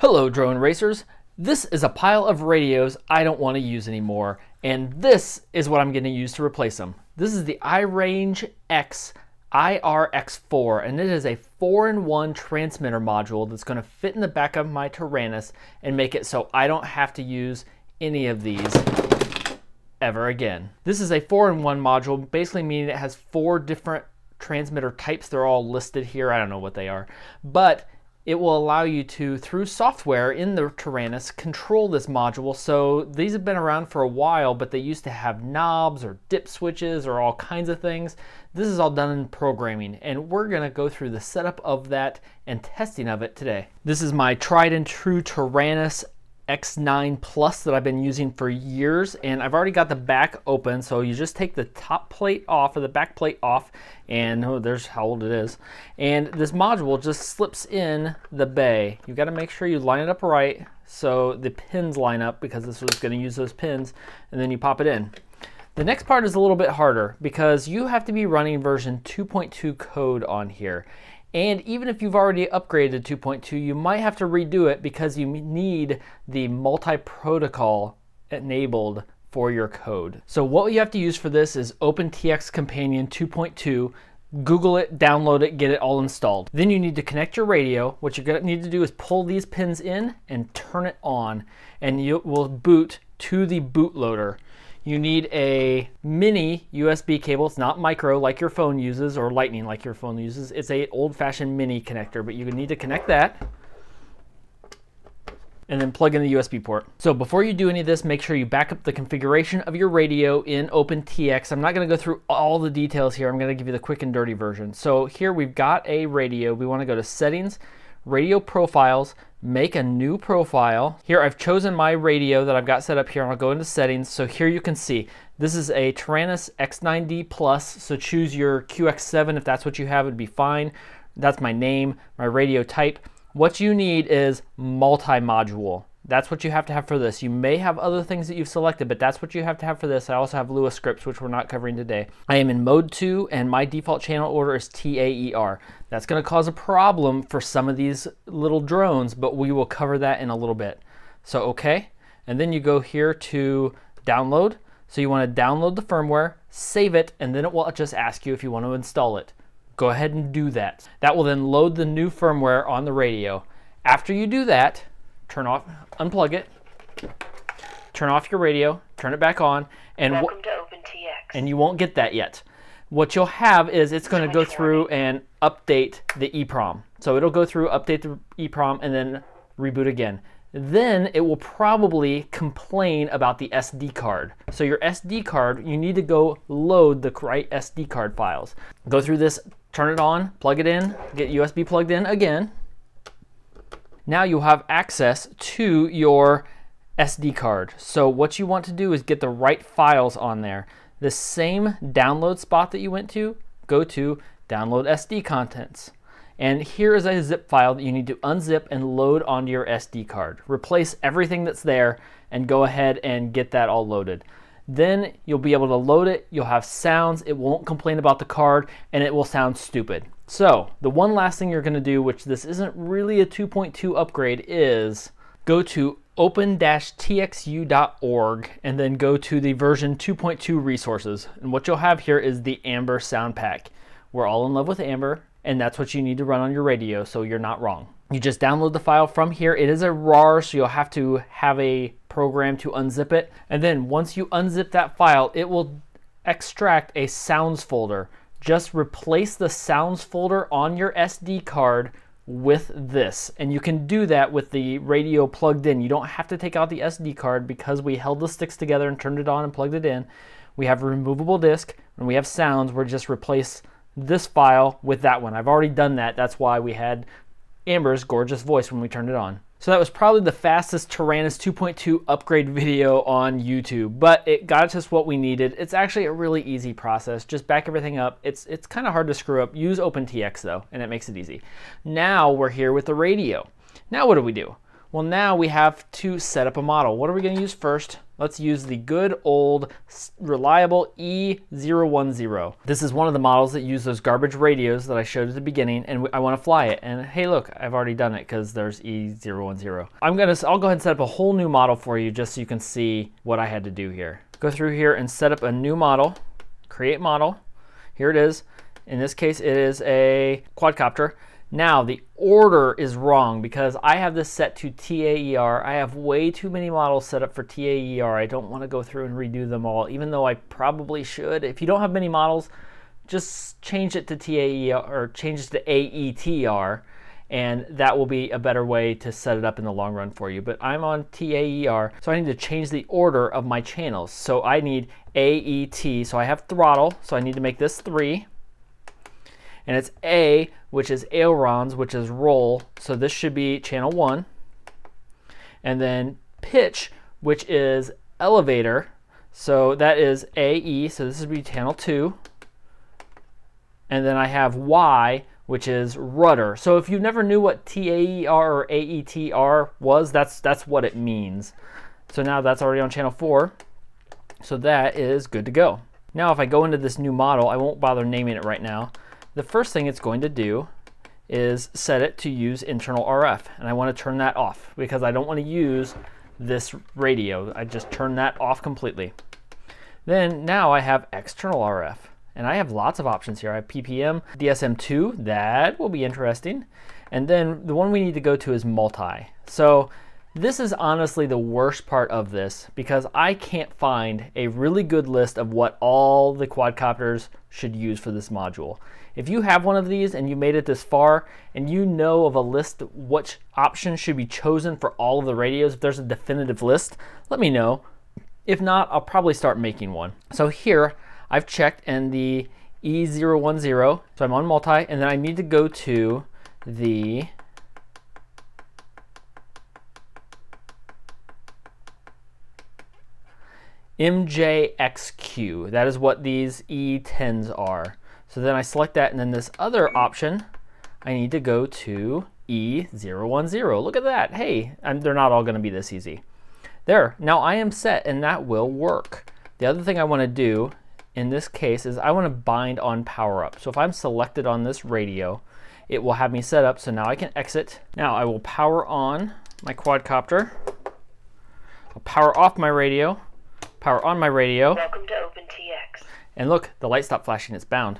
Hello drone racers. This is a pile of radios I don't want to use anymore and this is what I'm going to use to replace them. This is the iRange X IRX4 and it is a 4-in-1 transmitter module that's going to fit in the back of my Taranis and make it so I don't have to use any of these ever again. This is a 4-in-1 module basically meaning it has four different transmitter types. They're all listed here. I don't know what they are. But it will allow you to, through software in the Taranis, control this module. So these have been around for a while, but they used to have knobs or dip switches or all kinds of things. This is all done in programming, and we're gonna go through the setup of that and testing of it today. This is my tried and true Taranis X9 Plus that I've been using for years and I've already got the back open so you just take the top plate off or the back plate off and oh there's how old it is and this module just slips in the bay. You've got to make sure you line it up right so the pins line up because this was going to use those pins and then you pop it in. The next part is a little bit harder because you have to be running version 2.2 code on here and even if you've already upgraded to 2.2, you might have to redo it because you need the multi-protocol enabled for your code. So what you have to use for this is OpenTX Companion 2.2. Google it, download it, get it all installed. Then you need to connect your radio. What you're gonna need to do is pull these pins in and turn it on and you will boot to the bootloader you need a mini USB cable. It's not micro like your phone uses or lightning like your phone uses. It's a old fashioned mini connector, but you need to connect that and then plug in the USB port. So before you do any of this, make sure you back up the configuration of your radio in OpenTX. I'm not gonna go through all the details here. I'm gonna give you the quick and dirty version. So here we've got a radio. We wanna go to settings, radio profiles, make a new profile. Here I've chosen my radio that I've got set up here and I'll go into settings. So here you can see this is a Taranis X9D Plus. So choose your QX7 if that's what you have, it'd be fine. That's my name, my radio type. What you need is multi-module. That's what you have to have for this. You may have other things that you've selected, but that's what you have to have for this. I also have Lua scripts, which we're not covering today. I am in mode two and my default channel order is TAER. That's gonna cause a problem for some of these little drones, but we will cover that in a little bit. So, okay. And then you go here to download. So you wanna download the firmware, save it, and then it will just ask you if you want to install it. Go ahead and do that. That will then load the new firmware on the radio. After you do that, turn off, unplug it, turn off your radio, turn it back on, and Welcome to OpenTX. and you won't get that yet. What you'll have is it's going to go through and update the EEPROM. So it'll go through, update the EEPROM, and then reboot again. Then it will probably complain about the SD card. So your SD card, you need to go load the right SD card files. Go through this, turn it on, plug it in, get USB plugged in again, now you'll have access to your SD card. So what you want to do is get the right files on there. The same download spot that you went to, go to download SD contents. And here is a zip file that you need to unzip and load onto your SD card. Replace everything that's there and go ahead and get that all loaded. Then you'll be able to load it, you'll have sounds, it won't complain about the card, and it will sound stupid. So the one last thing you're gonna do, which this isn't really a 2.2 upgrade, is go to open-txu.org and then go to the version 2.2 resources. And what you'll have here is the Amber sound pack. We're all in love with Amber, and that's what you need to run on your radio, so you're not wrong. You just download the file from here. It is a RAR, so you'll have to have a program to unzip it. And then once you unzip that file, it will extract a sounds folder just replace the sounds folder on your SD card with this. And you can do that with the radio plugged in. You don't have to take out the SD card because we held the sticks together and turned it on and plugged it in. We have a removable disk and we have sounds. We're just replace this file with that one. I've already done that. That's why we had Amber's gorgeous voice when we turned it on. So that was probably the fastest Taranis 2.2 upgrade video on YouTube, but it got us what we needed. It's actually a really easy process. Just back everything up. It's, it's kind of hard to screw up. Use OpenTX though, and it makes it easy. Now we're here with the radio. Now what do we do? Well, now we have to set up a model. What are we going to use first? Let's use the good old reliable E010. This is one of the models that use those garbage radios that I showed at the beginning, and I want to fly it. And hey, look, I've already done it because there's E010. I'm gonna, I'll go ahead and set up a whole new model for you just so you can see what I had to do here. Go through here and set up a new model, create model. Here it is. In this case, it is a quadcopter. Now, the order is wrong because I have this set to TAER. I have way too many models set up for TAER. I don't want to go through and redo them all, even though I probably should. If you don't have many models, just change it to TAER or change it to AETR, and that will be a better way to set it up in the long run for you. But I'm on TAER, so I need to change the order of my channels. So I need AET, so I have throttle, so I need to make this 3 and it's A, which is ailerons, which is roll. So this should be channel one. And then pitch, which is elevator. So that is AE, so this would be channel two. And then I have Y, which is rudder. So if you never knew what TAER or AETR was, that's, that's what it means. So now that's already on channel four. So that is good to go. Now if I go into this new model, I won't bother naming it right now the first thing it's going to do is set it to use internal RF. And I want to turn that off because I don't want to use this radio. I just turn that off completely. Then now I have external RF. And I have lots of options here. I have PPM, DSM2, that will be interesting. And then the one we need to go to is multi. So this is honestly the worst part of this because I can't find a really good list of what all the quadcopters should use for this module. If you have one of these and you made it this far and you know of a list which option should be chosen for all of the radios, if there's a definitive list, let me know. If not, I'll probably start making one. So here I've checked and the E010, so I'm on multi, and then I need to go to the MJXQ. That is what these E10s are. So then I select that, and then this other option, I need to go to E010. Look at that. Hey, I'm, they're not all going to be this easy. There. Now I am set, and that will work. The other thing I want to do in this case is I want to bind on power up. So if I'm selected on this radio, it will have me set up. So now I can exit. Now I will power on my quadcopter. I'll power off my radio. Power on my radio. Welcome to OpenTX. And look, the light stopped flashing. It's bound.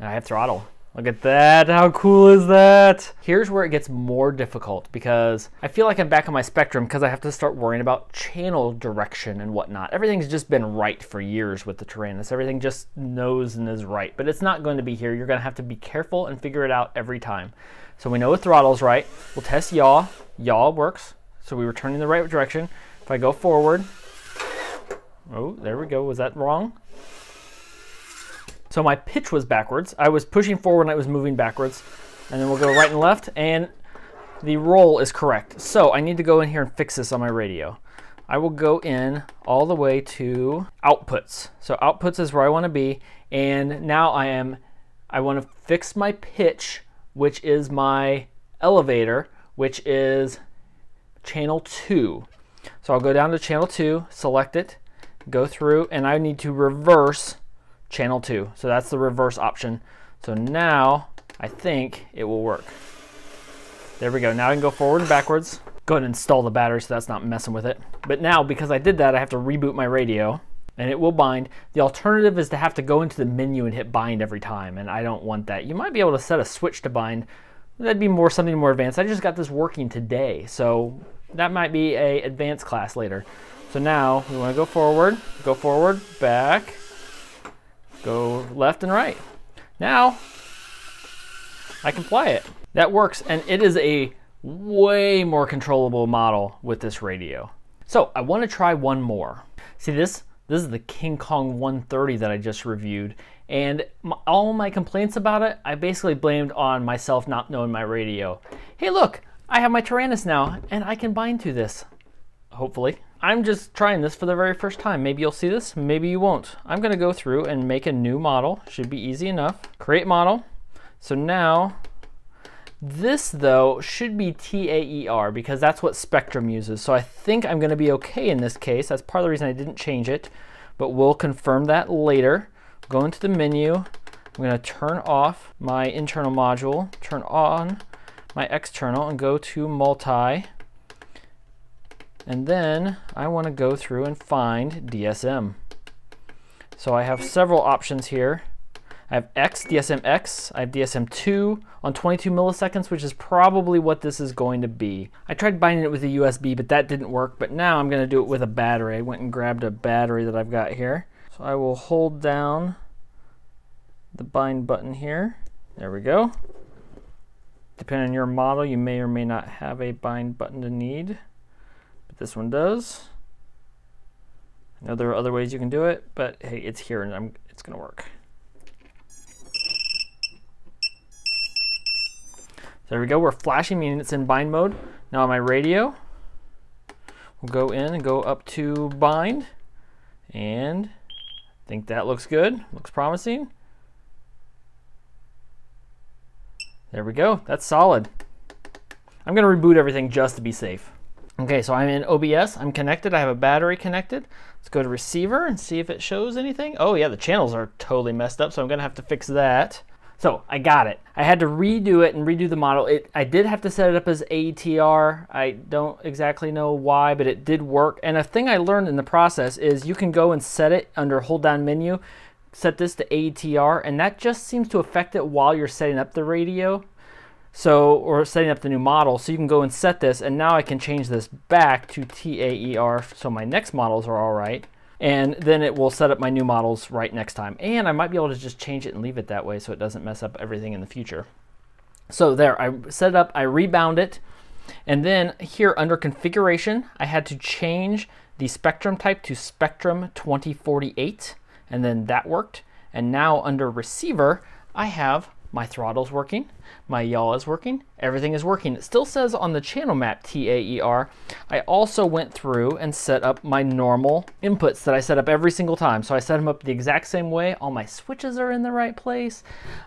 And I have throttle. Look at that, how cool is that? Here's where it gets more difficult because I feel like I'm back on my Spektrum because I have to start worrying about channel direction and whatnot. Everything's just been right for years with the Taranis. Everything just knows and is right, but it's not going to be here. You're gonna have to be careful and figure it out every time. So we know the throttle's right. We'll test yaw. Yaw works. So we were turning the right direction. If I go forward, oh, there we go. Was that wrong? So my pitch was backwards. I was pushing forward and I was moving backwards. And then we'll go right and left and the roll is correct. So I need to go in here and fix this on my radio. I will go in all the way to outputs. So outputs is where I want to be. And now I am, I want to fix my pitch, which is my elevator, which is channel two. So I'll go down to channel two, select it, go through, and I need to reverse channel 2. So that's the reverse option. So now I think it will work. There we go. Now I can go forward and backwards. Go ahead and install the battery so that's not messing with it. But now, because I did that, I have to reboot my radio and it will bind. The alternative is to have to go into the menu and hit bind every time, and I don't want that. You might be able to set a switch to bind. That'd be more something more advanced. I just got this working today, so that might be a advanced class later. So now we want to go forward, go forward, back, go left and right. Now, I can fly it. That works, and it is a way more controllable model with this radio. So I want to try one more. See this? This is the King Kong 130 that I just reviewed, and my, all my complaints about it, I basically blamed on myself not knowing my radio. Hey look, I have my Taranis now, and I can bind to this, hopefully. I'm just trying this for the very first time. Maybe you'll see this, maybe you won't. I'm gonna go through and make a new model. Should be easy enough. Create model. So now This, though, should be TAER because that's what Spektrum uses. So I think I'm going to be okay in this case. That's part of the reason I didn't change it, but we'll confirm that later. Go into the menu. I'm to turn off my internal module, turn on my external, and go to multi. And then I want to go through and find DSM. So I have several options here. I have X, DSM-X, I have DSM-2 on 22 milliseconds, which is probably what this is going to be. I tried binding it with a USB, but that didn't work, but now I'm gonna do it with a battery. I went and grabbed a battery that I've got here. So I will hold down the bind button here. There we go. Depending on your model, you may or may not have a bind button to need, this one does. I know there are other ways you can do it, but hey, it's here and I'm, it's gonna work. there we go, we're flashing, meaning it's in bind mode. Now on my radio, we'll go in and go up to bind, and I think that looks good, looks promising. There we go, that's solid. I'm gonna reboot everything just to be safe. Okay, so I'm in OBS, I'm connected, I have a battery connected. Let's go to receiver and see if it shows anything. Oh yeah, the channels are totally messed up, so I'm gonna have to fix that. So I got it. I had to redo it and redo the model. It, I did have to set it up as ATR. I don't exactly know why, but it did work. And a thing I learned in the process is you can go and set it under hold down menu, set this to ATR, and that just seems to affect it while you're setting up the radio. So, or setting up the new model. So you can go and set this, and now I can change this back to TAER so my next models are all right and then it will set up my new models right next time. And I might be able to just change it and leave it that way so it doesn't mess up everything in the future. So there, I set it up, I rebound it, and then here under configuration, I had to change the Spektrum type to Spektrum 2048, and then that worked. And now under receiver, I have my throttle's working, my yaw is working, everything is working. It still says on the channel map T-A-E-R. I also went through and set up my normal inputs that I set up every single time. So I set them up the exact same way. All my switches are in the right place.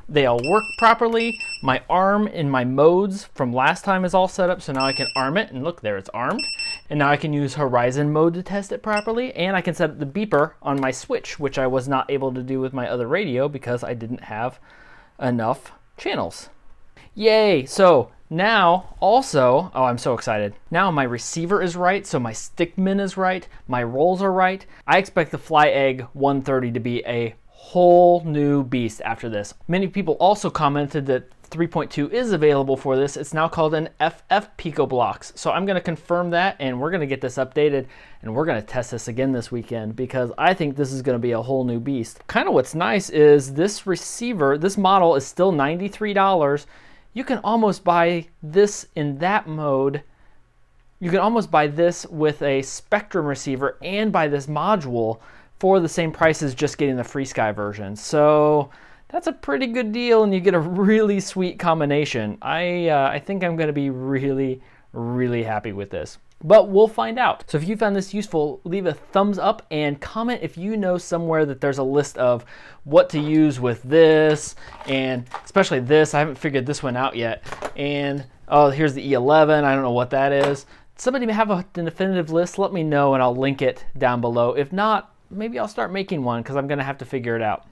They all work properly. My arm in my modes from last time is all set up. So now I can arm it and look there, it's armed. And now I can use horizon mode to test it properly. And I can set up the beeper on my switch, which I was not able to do with my other radio because I didn't have enough channels. Yay! So now also, oh, I'm so excited. Now my receiver is right, so my stick min is right, my rolls are right. I expect the FlyEgg 130 to be a whole new beast after this. Many people also commented that 3.2 is available for this. It's now called an FF Pico Blocks. So I'm gonna confirm that and we're gonna get this updated and we're gonna test this again this weekend because I think this is gonna be a whole new beast. Kind of what's nice is this receiver, this model is still $93. You can almost buy this in that mode. You can almost buy this with a Spektrum receiver and buy this module for the same price as just getting the FrSky version. So that's a pretty good deal and you get a really sweet combination. I, uh, I think I'm gonna be really, really happy with this. But we'll find out. So if you found this useful, leave a thumbs up and comment if you know somewhere that there's a list of what to use with this and especially this. I haven't figured this one out yet. And oh, here's the E11. I don't know what that is. Somebody have a definitive list. Let me know and I'll link it down below. If not, maybe I'll start making one because I'm gonna have to figure it out.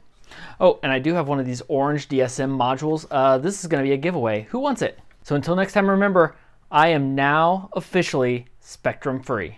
Oh, and I do have one of these orange DSM modules. Uh, this is going to be a giveaway. Who wants it? So until next time, remember, I am now officially Spektrum free.